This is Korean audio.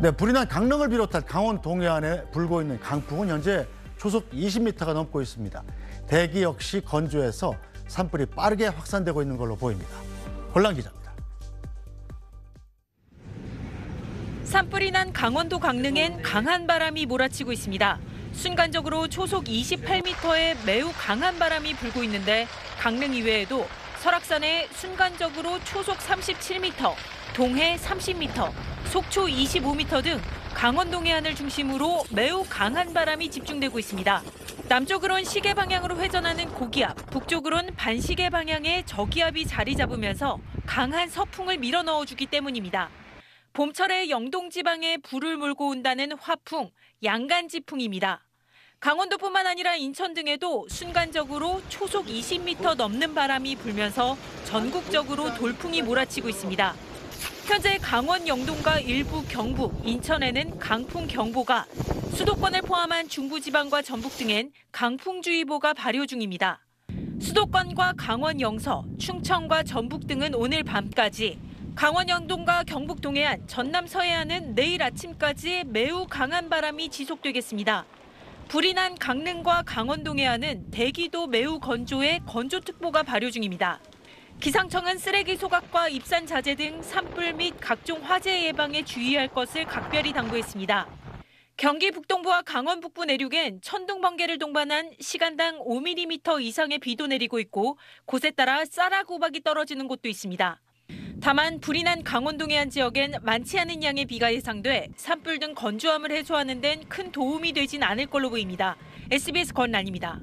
네, 불이 난 강릉을 비롯한 강원 동해안에 불고 있는 강풍은 현재 초속 20m가 넘고 있습니다. 대기 역시 건조해서 산불이 빠르게 확산되고 있는 걸로 보입니다. 혼란 기자입니다. 산불이 난 강원도 강릉엔 강한 바람이 몰아치고 있습니다. 순간적으로 초속 28m의 매우 강한 바람이 불고 있는데 강릉 이외에도 설악산에 순간적으로 초속 37m, 동해 30m, 속초 25m 등 강원 동해안을 중심으로 매우 강한 바람이 집중되고 있습니다. 남쪽으론 시계 방향으로 회전하는 고기압, 북쪽으론 반시계 방향의 저기압이 자리 잡으면서 강한 서풍을 밀어 넣어주기 때문입니다. 봄철에 영동 지방에 불을 몰고 온다는 화풍, 양간지풍입니다. 강원도뿐만 아니라 인천 등에도 순간적으로 초속 20m 넘는 바람이 불면서 전국적으로 돌풍이 몰아치고 있습니다. 현재 강원 영동과 일부 경북, 인천에는 강풍 경보가, 수도권을 포함한 중부지방과 전북 등엔 강풍주의보가 발효 중입니다. 수도권과 강원 영서, 충청과 전북 등은 오늘 밤까지, 강원 영동과 경북 동해안, 전남 서해안은 내일 아침까지 매우 강한 바람이 지속되겠습니다. 불이 난 강릉과 강원 동해안은 대기도 매우 건조해 건조특보가 발효 중입니다. 기상청은 쓰레기 소각과 입산 자재 등 산불 및 각종 화재 예방에 주의할 것을 각별히 당부했습니다. 경기 북동부와 강원 북부 내륙엔 천둥 번개를 동반한 시간당 5mm 이상의 비도 내리고 있고 곳에 따라 쌀아고박이 떨어지는 곳도 있습니다. 다만 불이 난 강원 동해안 지역엔 많지 않은 양의 비가 예상돼 산불 등 건조함을 해소하는 데는 큰 도움이 되진 않을 걸로 보입니다. SBS 권란입니다.